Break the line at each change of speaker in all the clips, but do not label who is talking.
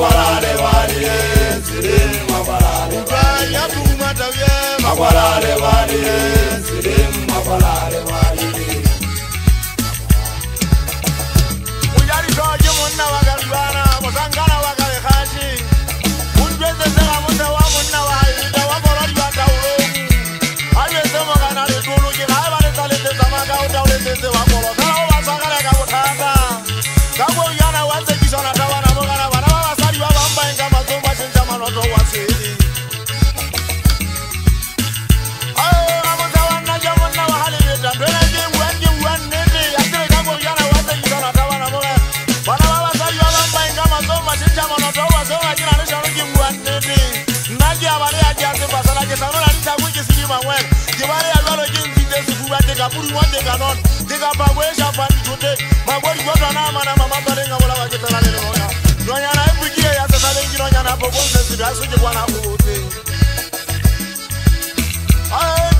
Magwarare bari ye nzire.
Magwarare bari
ye. Magwarare bari ye.
kaburi wonde kanon tikapa kuesha panitute magori kotana mana mamabalenga bola wakitalaleleoya nonyana ibukie yasesalenginonyanapo konsesiri asucikwana kuuti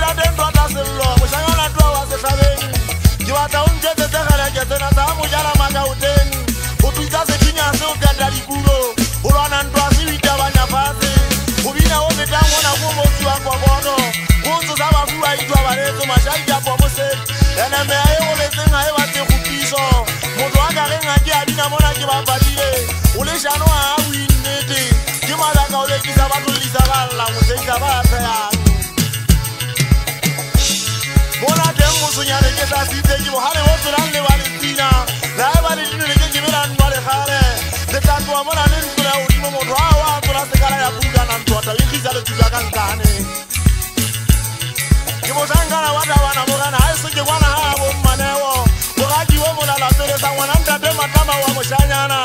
adendwatasillo kusangana twa wasesaveni kiwataunjetetekhalekete nasamujala makauteni kupitasetinyasiuke Tá ligado, tu já cantar, né? mutangana watavana mukana haisikikwana havo mmanewo mukajiwe mulala mbiri sa n'wana mtate matama wa mushanyana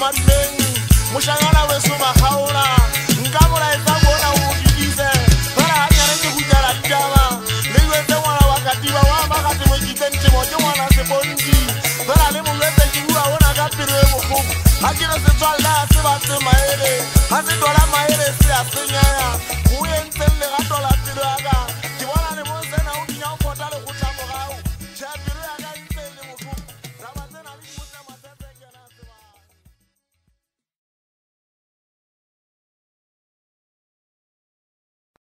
maddengu mushangana wesuma haula